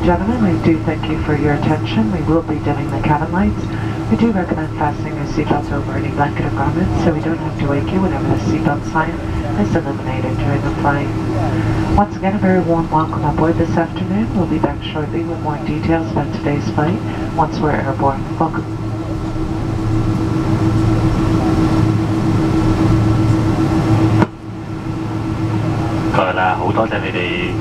Ladies and gentlemen, we do thank you for your attention. We will be dimming the cabin lights. We do recommend fastening your seatbelt over any blanket or garment so we don't have to wake you whenever the seatbelt sign is illuminated during the flight. Once again, a very warm welcome aboard this afternoon. We'll be back shortly with more details about today's flight once we're airborne. Welcome. 各位啦，好多谢你哋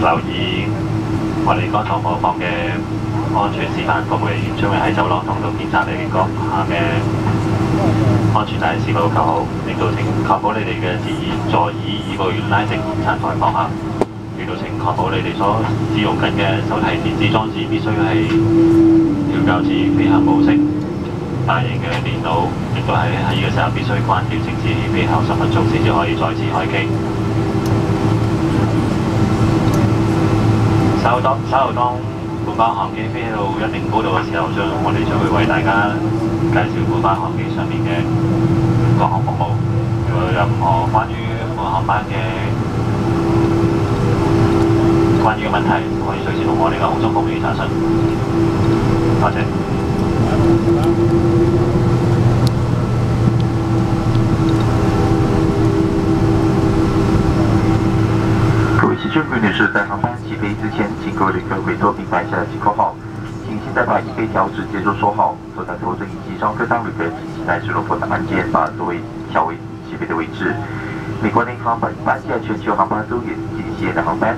留意 我哋剛才播放嘅安全示範服務人員將會喺走廊通道檢查你哋閣下嘅安全帶是否夠好，亦都請確保你哋嘅座椅座椅以個拉直餐台放下，亦都請確保你哋所使用緊嘅手提電子裝置必須係調校至飛行模式。大型嘅電腦亦都係喺呢個時候必須關掉靜止飛行十分鐘先至可以再次開機。稍後當稍後當本班航機飛到一定高度嘅時候，將我哋將會為大家介紹本班航機上面嘅各項服務。如果有任何關於本航班嘅關於嘅問題，可以隨時同我哋嘅空中服務員查詢。多謝。各位女士，在航班起飞之前，请各位旅客回头并拍下机扣号。请现在把椅背调直，接收收好。坐在头等椅机上客舱旅客，请系带着罗佛的按键，把座位调为起飞的位置。美国联航班班下全球航班都给紧急的航班。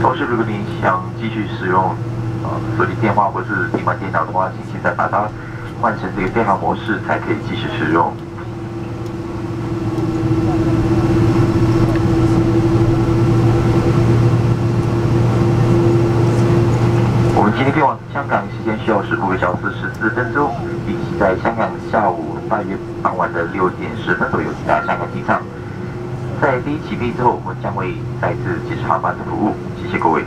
同时，如果您想继续使用呃手机电话或是平板电脑的话，请现在把它换成这个电话模式，才可以继续使用。今天飞往香港时间需要十五个小时十四分钟，预计在香港下午大约傍晚的六点十分左右抵达香港机场。在第一起飞之后，我们将会再次及时航班的服务。谢谢各位。